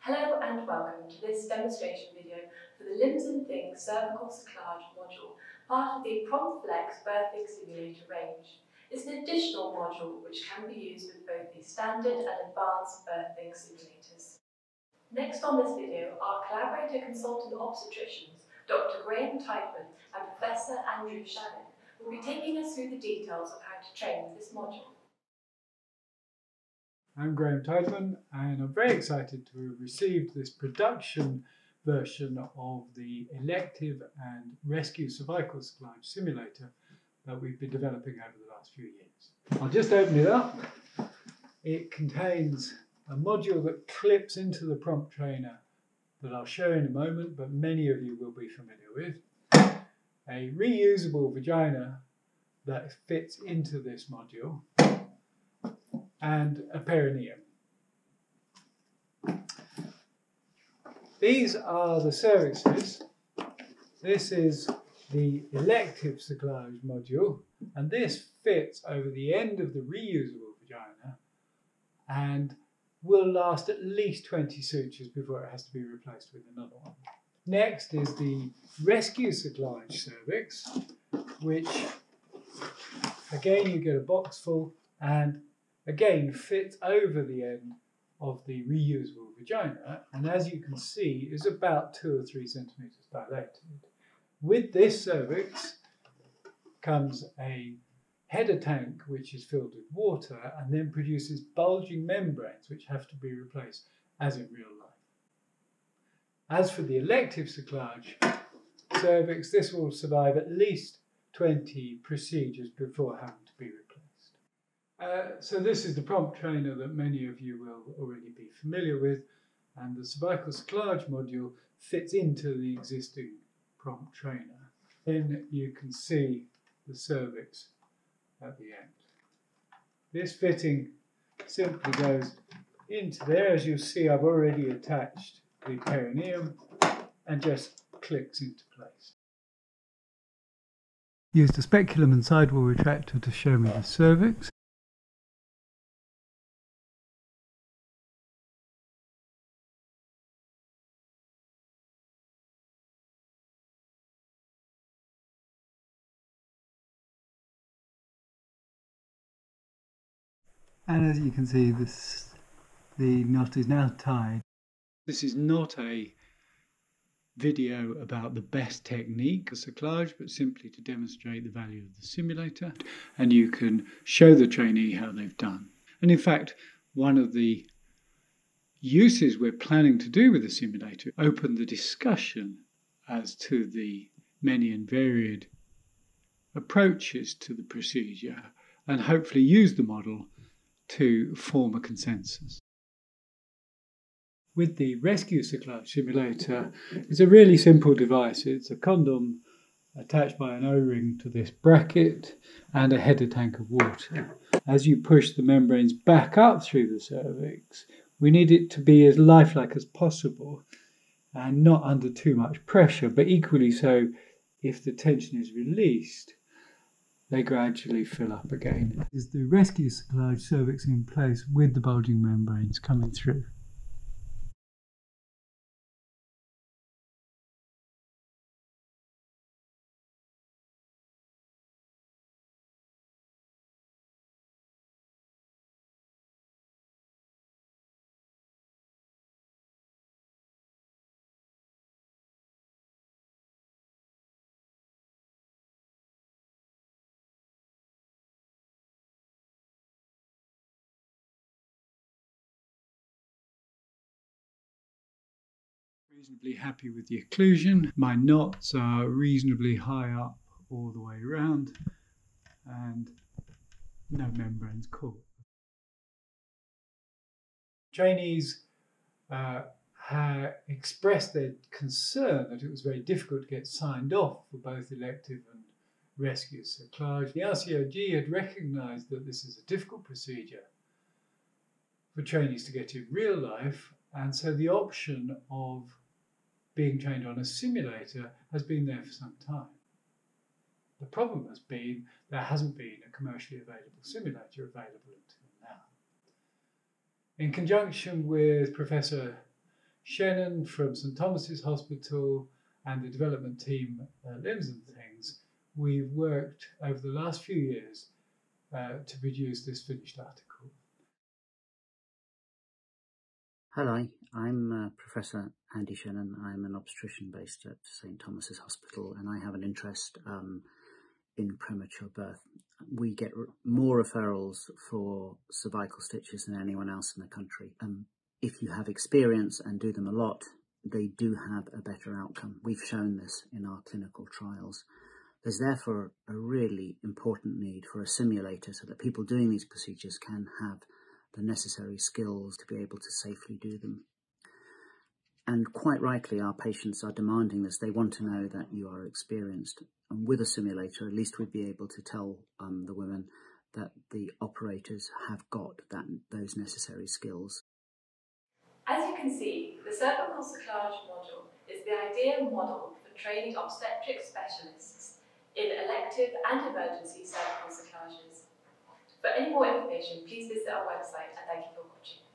Hello and welcome to this demonstration video for the Limbs and Things Cervical Cerclage module, part of the PromptFlex Birthing Simulator range. It's an additional module which can be used with both the standard and advanced birthing simulators. Next on this video our collaborator consultant obstetricians Dr. Graham Tydeman and Professor Andrew Shennan will be taking us through the details of how to train with this module. I'm Graham Tydeman and I'm very excited to have received this production version of the elective and rescue cervical cerclage simulator that we've been developing over the last few years. I'll just open it up. It contains a module that clips into the prompt trainer that I'll show in a moment, but many of you will be familiar with. A reusable vagina that fits into this module and a perineum. These are the cervixes. This is the elective cerclage module, and this fits over the end of the reusable vagina and will last at least 20 sutures before it has to be replaced with another one. Next is the rescue cerclage cervix, which again you get a box full and again fits over the end of the reusable vagina and as you can see is about two or three centimeters dilated. With this cervix comes a header tank which is filled with water and then produces bulging membranes which have to be replaced as in real life. As for the elective cerclage cervix, this will survive at least 20 procedures before having to be replaced. Uh, so this is the prompt trainer that many of you will already be familiar with, and the cervical cerclage module fits into the existing prompt trainer. Then you can see the cervix at the end. This fitting simply goes into there. As you'll see, I've already attached the perineum and just clicks into place. Use the speculum and sidewall retractor to show me the cervix. And as you can see, this the knot is now tied. This is not a video about the best technique of cerclage, but simply to demonstrate the value of the simulator. And you can show the trainee how they've done. And in fact, one of the uses we're planning to do with the simulator open the discussion as to the many and varied approaches to the procedure and hopefully use the model to form a consensus. With the rescue cerclage simulator, it's a really simple device. It's a condom attached by an O-ring to this bracket and a header tank of water. As you push the membranes back up through the cervix, we need it to be as lifelike as possible and not under too much pressure, but equally so if the tension is released, they gradually fill up again. Is the rescue cerclage cervix in place with the bulging membranes coming through? Reasonably happy with the occlusion. My knots are reasonably high up all the way around and no membranes caught. Trainees uh, expressed their concern that it was very difficult to get signed off for both elective and rescue cerclage. The RCOG had recognised that this is a difficult procedure for trainees to get in real life, and so the option of being trained on a simulator has been there for some time. The problem has been there hasn't been a commercially available simulator available until now. In conjunction with Professor Shennan from St Thomas's Hospital and the development team at Limbs and Things, we've worked over the last few years uh, to produce this finished article. Hello, I'm uh, Professor Andy Shennan. I'm an obstetrician based at St Thomas's Hospital, and I have an interest um, in premature birth. We get re- more referrals for cervical stitches than anyone else in the country. Um, if you have experience and do them a lot, they do have a better outcome. We've shown this in our clinical trials. There's therefore a really important need for a simulator so that people doing these procedures can have the necessary skills to be able to safely do them. And quite rightly, our patients are demanding this. They want to know that you are experienced. And with a simulator, at least we'd be able to tell um, the women that the operators have got that, those necessary skills. As you can see, the cervical cerclage module is the ideal model for training obstetric specialists in elective and emergency cervical cerclages. For any more information, please visit our website and thank you for watching.